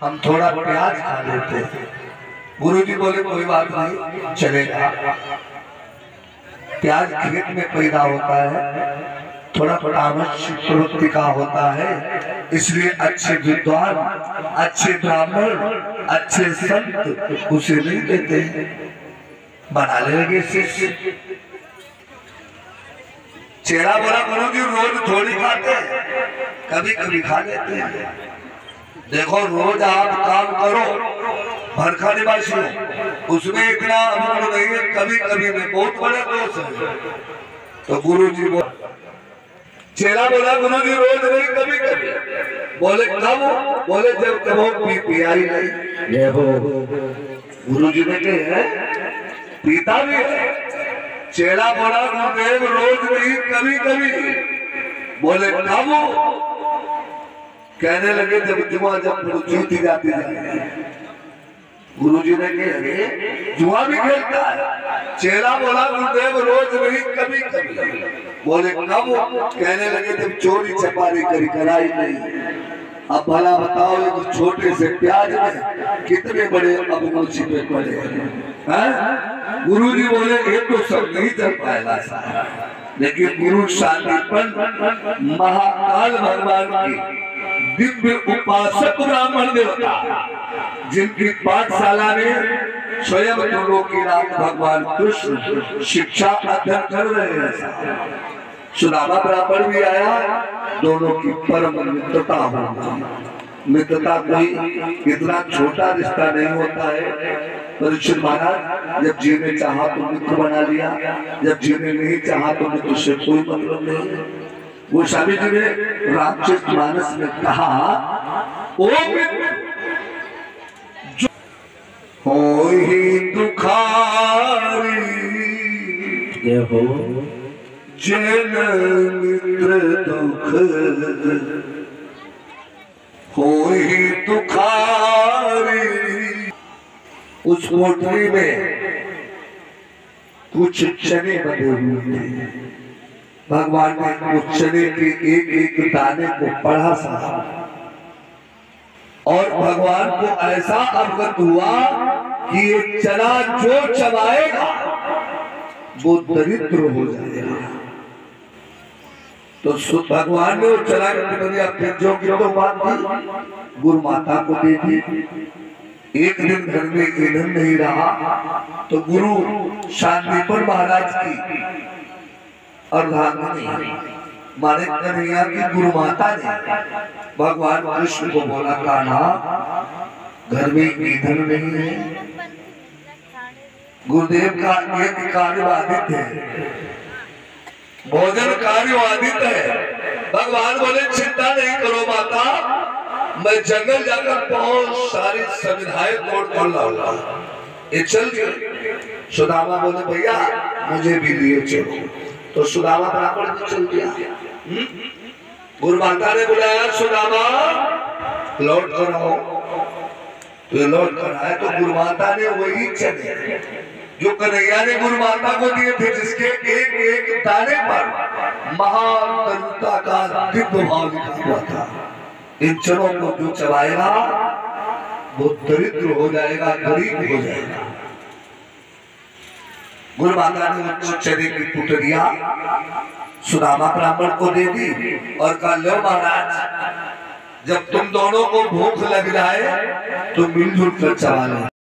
हम थोड़ा प्याज खा लेते गुरु जी बोले, कोई बात नहीं, चलेगा। प्याज खेत में पैदा होता है, थोड़ा तामस प्रवृत्ति का होता है, इसलिए अच्छे विद्वान, अच्छे ब्राह्मण, अच्छे संत उसे नहीं देते हैं। बना लेंगे शिष्य। चेहरा बोला जी, रोज थोड़ी खाते कभी कभी खा लेते हैं। देखो, रोज आप काम करो। भरखा निवासी उसमें इतना अनुभव नहीं है कभी कभी में बहुत बड़ा दोष है। तो गुरु जी बोल, चेला बोला गुरु जी रोज नहीं कभी कभी बोले, कब? बोले, जब कहो पी पिया ही नहीं हो। गुरु जी ने कहे पीता भी है। चेला बोला, गुरुदेव, रोज नहीं कभी कभी बोले, कब? कहने लगे, जब जुआ जब गुरु जीती जाती जाती गुरु जी ने कहे, अरे जुआ भी खेलता है। चेला बोला, गुरुदेव, रोज नहीं, कभी कभी। बोले, कब? कहने लगे, जब चोरी चपारी करी कराई नहीं। अब भला बताओ एक छोटे से प्याज में कितने बड़े अभिनव छिपे पड़े हैं। गुरु जी बोले, ये तो सब नहीं कर पाएगा। लेकिन गुरु शांतिपन, महाकाल भगवान की दिव्य उपासक ब्राह्मण देवता। जिनकी पाठशाला में स्वयं त्रिलोकीनाथ भगवान कृष्ण शिक्षा अध्ययन कर रहे हैं। सुदामा ब्राह्मण भी आया, दोनों की परम मित्रता हो मित्रता कोई इतना छोटा रिश्ता नहीं होता है। परीक्षित महाराज, जब जी ने चाहा तो मित्र बना लिया, जब जी ने नहीं चाहा तो मित्र से कोई मतलब नहीं वो स्वामी जी ने रामचरित मानस में कहा ओ जो हो ही दुखारी हो जन मित्र दुख हो ही दुखारी। उस कोठरी में कुछ चने बने हुए थे भगवान ने चने के एक एक दाने को पढ़ा सा और भगवान को ऐसा अवगत हुआ कि ये चना जो चबाएगा, वो दरिद्र हो जाएगा। तो भगवान ने वो चला जो की तो बात गुरु माता को दे दी। एक दिन घर में ईंधन नहीं रहा तो गुरु शांतिपर महाराज की अर्धांगिनी माने कन्हैया की गुरु माता ने भगवान कृष्ण को बोला, कान्हा, घर में ईंधन नहीं है। गुरुदेव का एक कार्य बाधित है। भोजन कार्य बाधित है। भगवान बोले, चिंता नहीं करो माता, मैं जंगल जाकर बहुत सारी सुविधाएँ तोड़ कर लाऊँगा। ये चल गए सुदामा बोले, भैया, मुझे भी लिए चलो। तो सुदामा ब्राह्मण भी चल गया? गुरु माता ने बुलाया, सुदामा, लौट कर आओ। तो लौट कर आए तो गुरु माता ने वही चने जो कन्हैया ने गुरु माता को दिए थे, जिसके एक एक दाने पर महान का दिव्य भाव लिखा हुआ था। इन चनों को जो चलाएगा, वो दरिद्र हो जाएगा, गरीब हो जाएगा। गुरु माता ने उनको चने की दिया सुदामा ब्राह्मण को दे दी और कहा, लो महाराज, जब तुम दोनों को भूख लग जाए तो मिलजुल कर चला लो।